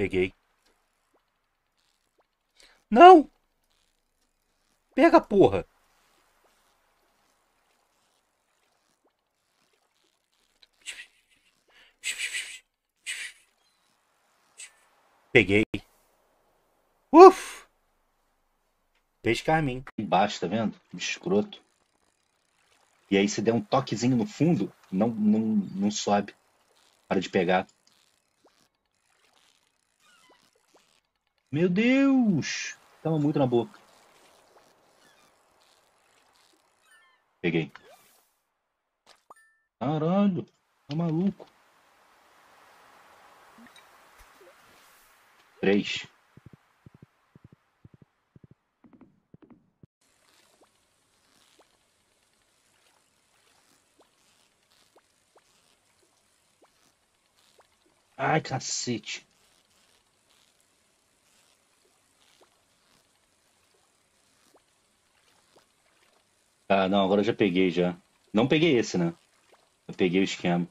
Peguei. Não! Pega, porra! Peguei. Uf! Peixe carmim. Embaixo, tá vendo? Escroto. E aí se der um toquezinho no fundo, não, não, não sobe. Para de pegar. Meu Deus! Tava muito na boca. Peguei. Caralho, tá maluco. Três. Ai, cacete. Ah, não, agora eu já peguei já. Não peguei esse, né? Eu peguei o esquema.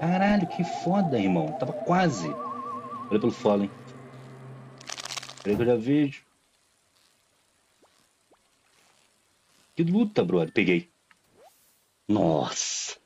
Caralho, que foda, irmão. Tava quase. Olha pelo follow, hein. Peraí que eu já vejo. Que luta, brother. Peguei. Nossa.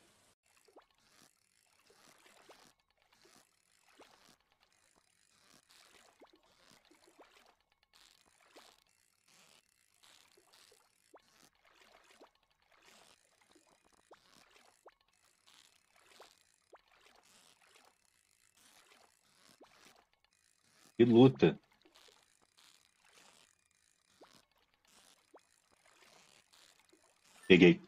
Que luta. Peguei.